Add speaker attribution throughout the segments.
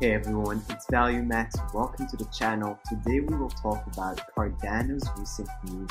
Speaker 1: Hey everyone, it's Value Max. Welcome to the channel. Today we will talk about Cardano's recent news,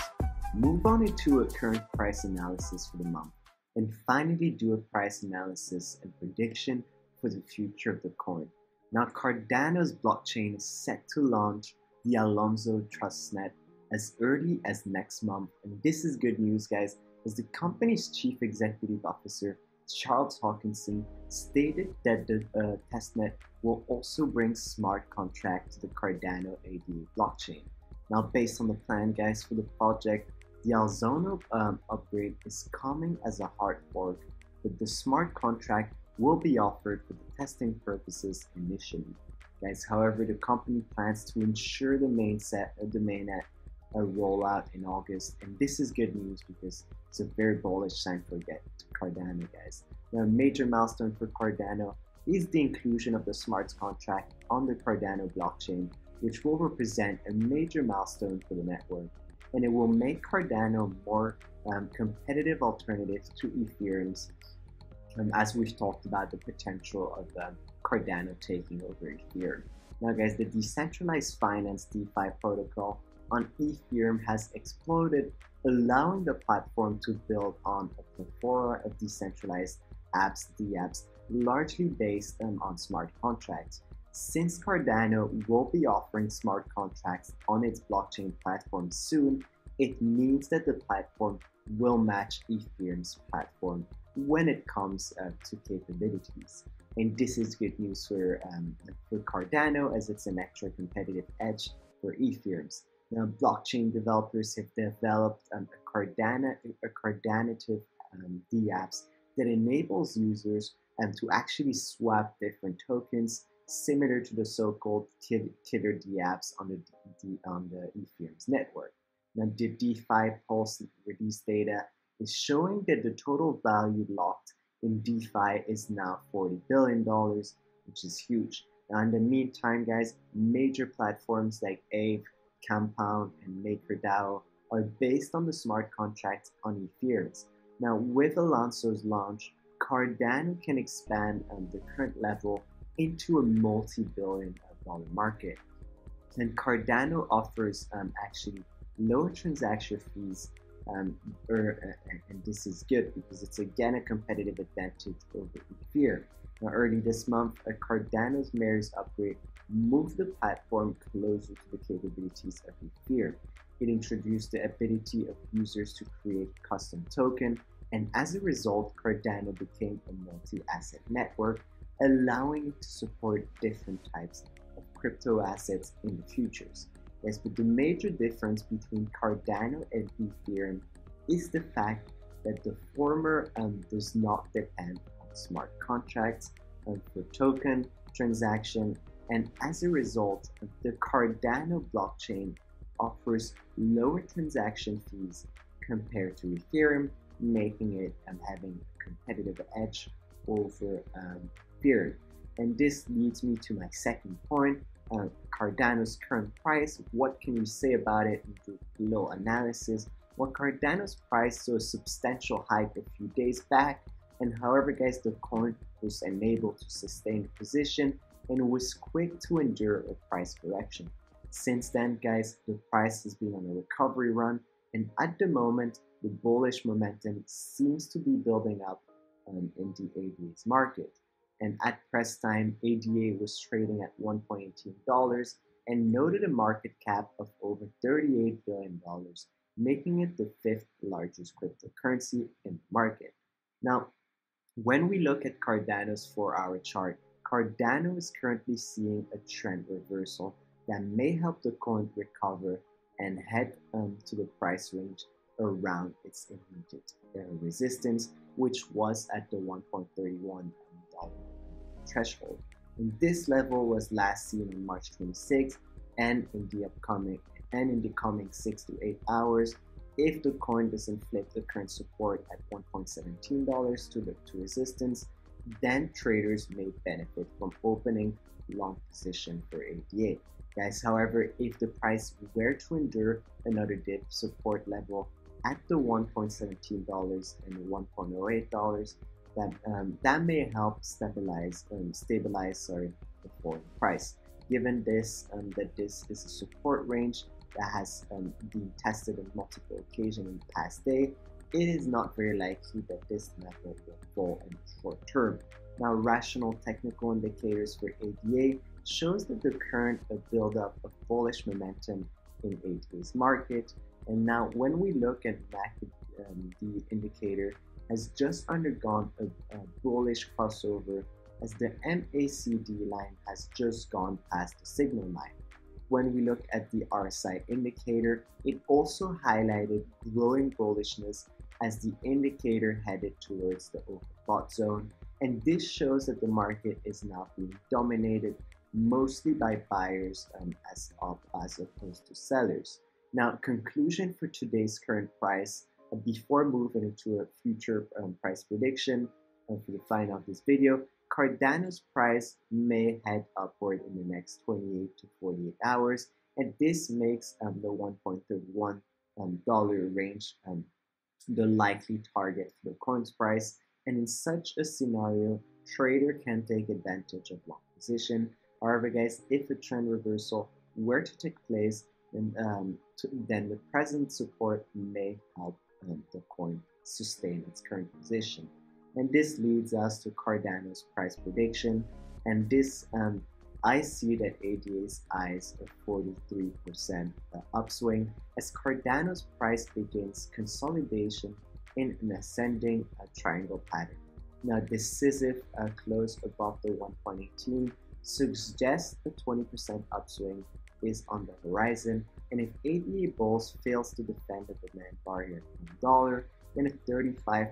Speaker 1: move on into a current price analysis for the month, and finally do a price analysis and prediction for the future of the coin. Now, Cardano's blockchain is set to launch the Alonzo testnet as early as next month, and this is good news, guys, as the company's chief executive officer Charles Hoskinson stated that the uh, testnet will also bring smart contract to the Cardano AD blockchain. Now, based on the plan, guys, for the project, the Alonzo um, upgrade is coming as a hard fork, but the smart contract will be offered for the testing purposes initially. Guys, however, the company plans to ensure the main set of the mainnet a rollout in August, and this is good news because it's a very bullish sign for get Cardano, guys. Now, a major milestone for Cardano is the inclusion of the smart contract on the Cardano blockchain, which will represent a major milestone for the network, and it will make Cardano more um, competitive alternative to Ethereum's, um, as we've talked about the potential of um, Cardano taking over Ethereum. Now, guys, the decentralized finance DeFi protocol on Ethereum has exploded, allowing the platform to build on a plethora of decentralized apps, DApps, largely based on smart contracts. Since Cardano will be offering smart contracts on its blockchain platform soon, it means that the platform will match Ethereum's platform when it comes uh, to capabilities. And this is good news for, um, for Cardano as it's an extra competitive edge for Ethereum's. Blockchain developers have developed um, a, Cardano, a Cardanative um, DApps that enables users um, to actually swap different tokens similar to the so-called Tether DApps on the, on the Ethereum's network. Now, the DeFi Pulse release data is showing that the total value locked in DeFi is now $40 billion, which is huge. Now, in the meantime, guys, major platforms like Aave, Compound, and MakerDAO are based on the smart contracts on Ethereum. Now, with Alonzo's launch, Cardano can expand um, the current level into a multi-billion dollar market. And Cardano offers um, actually lower transaction fees, um, or, uh, and this is good because it's again a competitive advantage over Ethereum. Now, early this month, a Cardano's Mary's upgrade moved the platform closer to the capabilities of Ethereum. It introduced the ability of users to create custom token, and as a result, Cardano became a multi-asset network, allowing it to support different types of crypto assets in the futures. Yes, but the major difference between Cardano and Ethereum is the fact that the former um, does not depend on smart contracts um, for token, transaction, and as a result, the Cardano blockchain offers lower transaction fees compared to Ethereum, making it um, having a competitive edge over um, Ethereum. And this leads me to my second point, uh, Cardano's current price. What can you say about it below analysis? Well, Cardano's price saw a substantial hike a few days back, and however, guys, the coin was unable to sustain the position and was quick to endure a price correction. Since then, guys, the price has been on a recovery run, and at the moment, the bullish momentum seems to be building up um, in the ADA's market. And at press time, ADA was trading at $1.18 and noted a market cap of over $38 billion, making it the fifth largest cryptocurrency in the market. Now, when we look at Cardano's four hour chart, Cardano is currently seeing a trend reversal that may help the coin recover and head um, to the price range around its immediate uh, resistance, which was at the $1.31 threshold. And this level was last seen on March 26th and in the upcoming and in the coming six to eight hours if the coin doesn't flip the current support at $1.17 to the to resistance then traders may benefit from opening long position for ADA. Guys, however, if the price were to endure another dip support level at the $1.17 and $1.08, that um, that may help stabilize um, stabilize sorry the falling price. Given this, um, that this is a support range that has um, been tested on multiple occasions in the past day, it is not very likely that this level will fall in the short term. Now, rational technical indicators for ADA shows that the current a buildup of bullish momentum in ADA's market. And now, when we look at MACD um, indicator, has just undergone a, a bullish crossover as the MACD line has just gone past the signal line. When we look at the RSI indicator, it also highlighted growing bullishness as the indicator headed towards the overbought zone. And this shows that the market is now being dominated mostly by buyers um, as, as opposed to sellers. Now, conclusion for today's current price uh, before moving into a future um, price prediction uh, for the final of this video, Cardano's price may head upward in the next 28 to 48 hours, and this makes um, the 1.31 um, dollar range um, the likely target for the coin's price. And in such a scenario, trader can take advantage of long position. However, guys, if a trend reversal were to take place, then, um, to, then the present support may help um, the coin sustain its current position. And this leads us to Cardano's price prediction. And this, um, I see that ADA's eyes a 43% uh, upswing as Cardano's price begins consolidation in an ascending uh, triangle pattern. Now, decisive uh, close above the 1.18 suggests the 20% upswing is on the horizon, and if ADA Bulls fails to defend the demand barrier at $1, then a 35%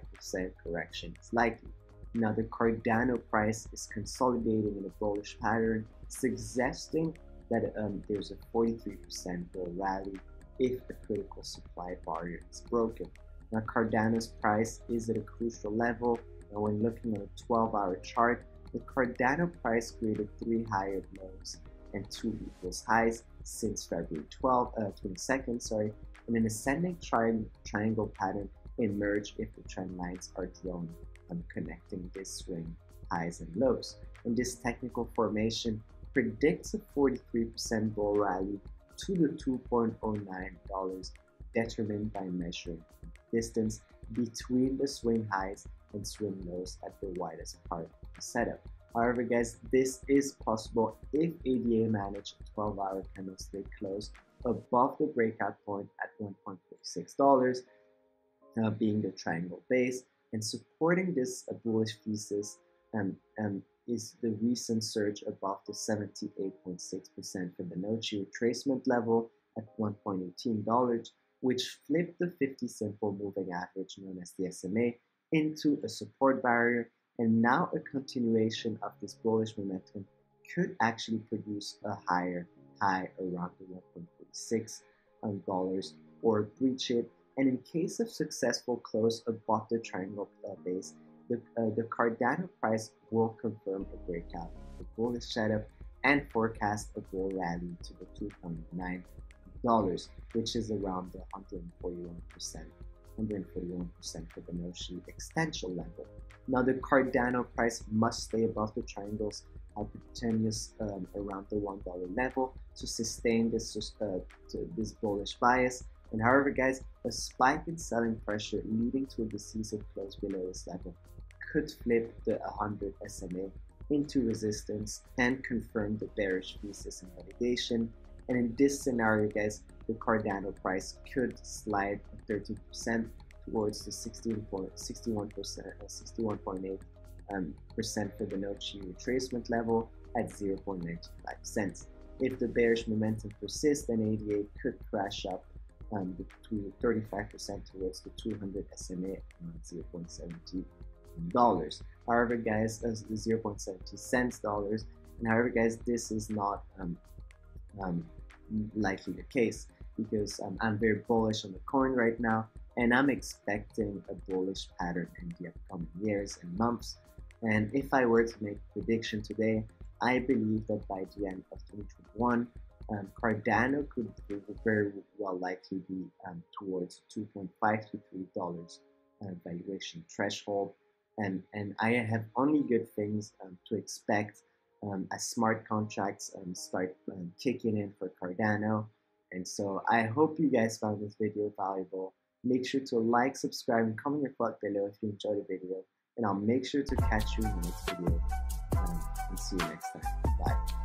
Speaker 1: correction is likely. Now, the Cardano price is consolidating in a bullish pattern, suggesting that um, there's a 43% bull rally if the critical supply barrier is broken. Now, Cardano's price is at a crucial level, and when looking at a 12 hour chart, the Cardano price created three higher lows and two equals highs since February 12, uh, 22nd, sorry, and an ascending tri triangle pattern emerge if the trend lines are drawn on connecting this swing highs and lows. And this technical formation predicts a 43% bull rally to the $2.09 determined by measuring distance between the swing highs and swing lows at the widest part of the setup. However, guys, this is possible if ADA managed a 12 hour candlestick close above the breakout point at $1.46, uh, being the triangle base. And supporting this uh, bullish thesis um, um, is the recent surge above the 78.6% Fibonacci retracement level at $1.18, which flipped the 50 simple moving average known as the SMA into a support barrier. And now a continuation of this bullish momentum could actually produce a higher high around the 1.46 dollars or breach it. And in case of successful close above the triangle base, the, uh, the Cardano price will confirm a breakout the bullish setup and forecast a bull rally to the $2.9, which is around the 141%. 141% Fibonacci extension level. Now the Cardano price must stay above the triangles hypotenuse um, around the $1 level to sustain this, uh, to this bullish bias. And however, guys, a spike in selling pressure leading to a decisive close below this level could flip the 100 SMA into resistance and confirm the bearish thesis and validation. And in this scenario, guys, the Cardano price could slide 30% towards the 61.8 61.8 um, percent Fibonacci retracement level at 0.95 cents. If the bearish momentum persists, then ADA could crash up um, between 35% towards the 200 SMA at 0.70 dollars. However, guys, as the 0.70 cents dollars. And however, guys, this is not um, um, likely the case because um, I'm very bullish on the coin right now, and I'm expecting a bullish pattern in the upcoming years and months. And if I were to make a prediction today, I believe that by the end of 2021, um, Cardano could very well likely be um, towards 2.5 to 3 dollars uh, valuation threshold, and and I have only good things um, to expect um, as smart contracts um, start um, kicking in for Cardano. And so I hope you guys found this video valuable. Make sure to like, subscribe, and comment your thought below if you enjoyed the video. And I'll make sure to catch you in the next video. And see you next time. Bye.